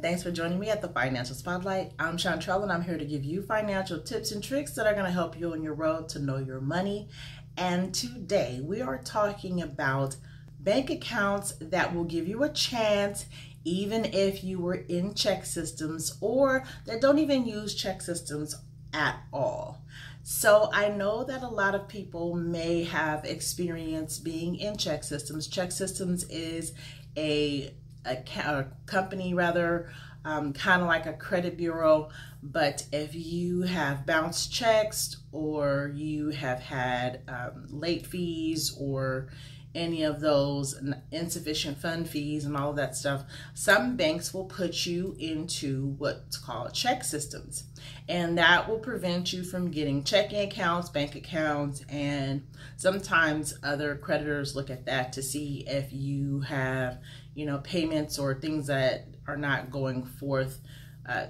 thanks for joining me at the Financial Spotlight. I'm Shantrell and I'm here to give you financial tips and tricks that are going to help you on your road to know your money. And today we are talking about bank accounts that will give you a chance even if you were in ChexSystems or that don't even use ChexSystems at all. So I know that a lot of people may have experience being in ChexSystems. Check Systems is a, a, a company rather um, kind of like a credit bureau. But if you have bounced checks or you have had um, late fees or any of those insufficient fund fees and all that stuff, some banks will put you into what's called ChexSystems. And that will prevent you from getting checking accounts, bank accounts, and sometimes other creditors look at that to see if you have, you know, payments or things that are not going forth, uh,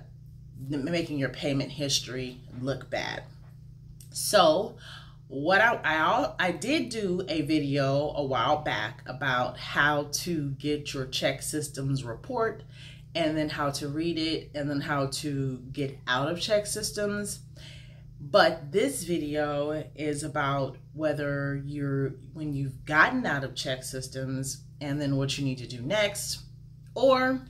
making your payment history look bad. So, what I, I I did do a video a while back about how to get your ChexSystems report and then how to read it and then how to get out of ChexSystems. But this video is about whether you're when you've gotten out of ChexSystems and then what you need to do next or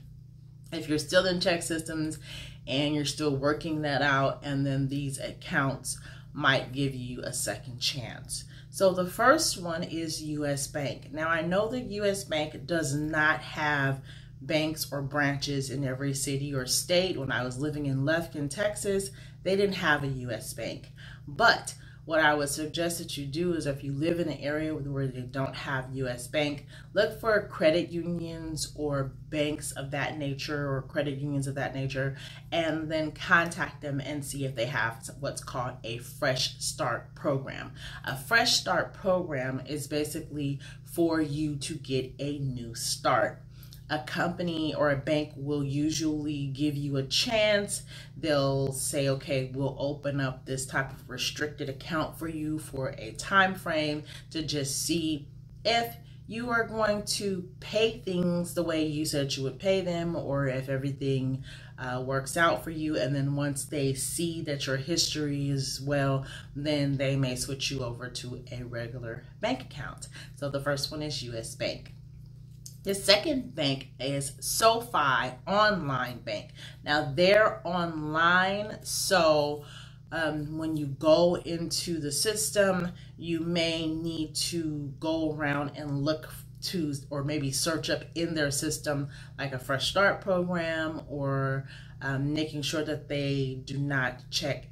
if you're still in ChexSystems and you're still working that out and then these accounts might give you a second chance. So the first one is US Bank. Now I know that US Bank does not have banks or branches in every city or state. When I was living in Lufkin, Texas, they didn't have a US Bank. But what I would suggest that you do is if you live in an area where they don't have US Bank, look for credit unions or banks of that nature or credit unions of that nature, and then contact them and see if they have what's called a Fresh Start program. A Fresh Start program is basically for you to get a new start a company or a bank will usually give you a chance. They'll say, okay, we'll open up this type of restricted account for you for a time frame to just see if you are going to pay things the way you said you would pay them or if everything uh, works out for you. And then once they see that your history is well, then they may switch you over to a regular bank account. So the first one is US Bank. The second bank is SoFi Online Bank. Now they're online, so um, when you go into the system, you may need to go around and look to or maybe search up in their system like a fresh start program or um, making sure that they do not check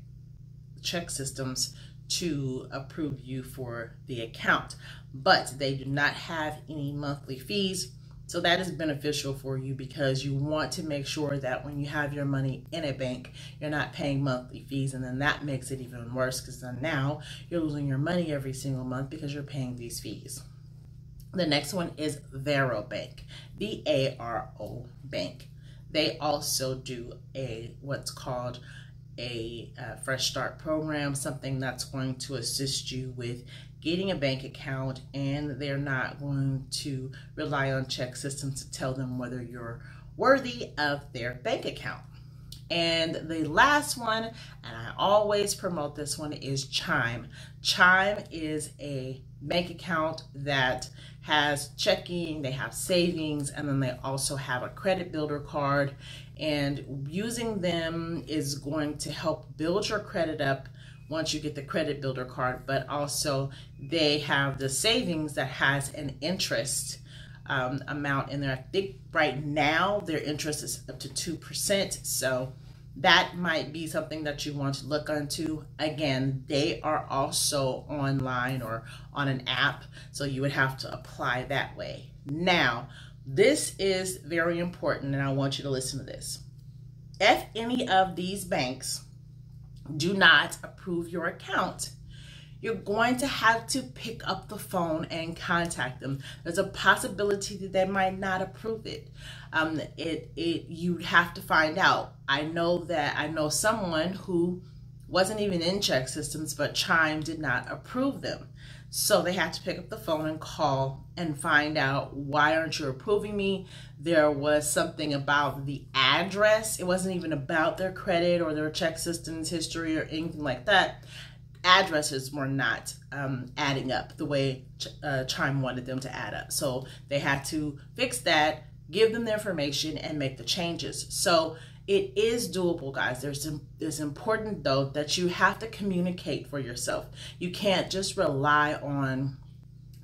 ChexSystems to approve you for the account but they do not have any monthly fees so that is beneficial for you because you want to make sure that when you have your money in a bank, you're not paying monthly fees. And then that makes it even worse because then now you're losing your money every single month because you're paying these fees. The next one is Varo Bank, V-A-R-O Bank. They also do a what's called a uh, fresh start program, something that's going to assist you with getting a bank account and they're not going to rely on ChexSystems to tell them whether you're worthy of their bank account. And the last one, and I always promote this one, is Chime. Chime is a bank account that has checking, they have savings, and then they also have a credit builder card. And using them is going to help build your credit up once you get the credit builder card, but also they have the savings that has an interest um, amount in there. I think right now their interest is up to 2%. So that might be something that you want to look into. Again, they are also online or on an app, so you would have to apply that way. Now, this is very important, and I want you to listen to this. If any of these banks do not approve your account, you're going to have to pick up the phone and contact them. There's a possibility that they might not approve it. Um, it, it you have to find out. I know that I know someone who wasn't even in ChexSystems, but Chime did not approve them. So they had to pick up the phone and call and find out why aren't you approving me? There was something about the address. It wasn't even about their credit or their ChexSystems' history or anything like that. Addresses were not um, adding up the way uh, Chime wanted them to add up. So they had to fix that, give them the information, and make the changes. So it is doable guys there's it's important though that you have to communicate for yourself you can't just rely on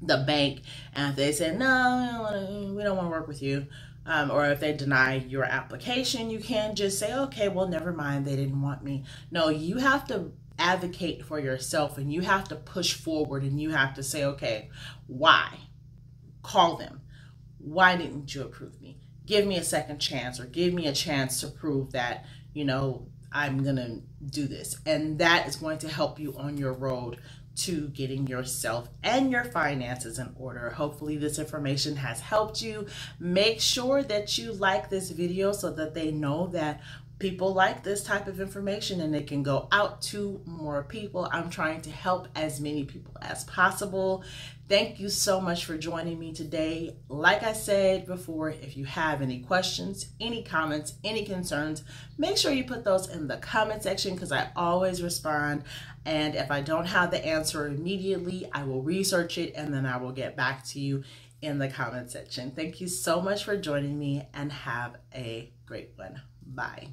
the bank and if they say no we don't want to work with you um, or if they deny your application you can't just say okay well never mind. They didn't want me. No you have to advocate for yourself and you have to push forward and you have to say okay why? Call them. Why didn't you approve me? Give me a second chance or give me a chance to prove that, you know, I'm going to do this. And that is going to help you on your road to getting yourself and your finances in order. Hopefully this information has helped you. Make sure that you like this video so that they know that people like this type of information and it can go out to more people. I'm trying to help as many people as possible. Thank you so much for joining me today. Like I said before, if you have any questions, any comments, any concerns, make sure you put those in the comment section because I always respond. And if I don't have the answer immediately, I will research it and then I will get back to you in the comment section. Thank you so much for joining me and have a great one. Bye.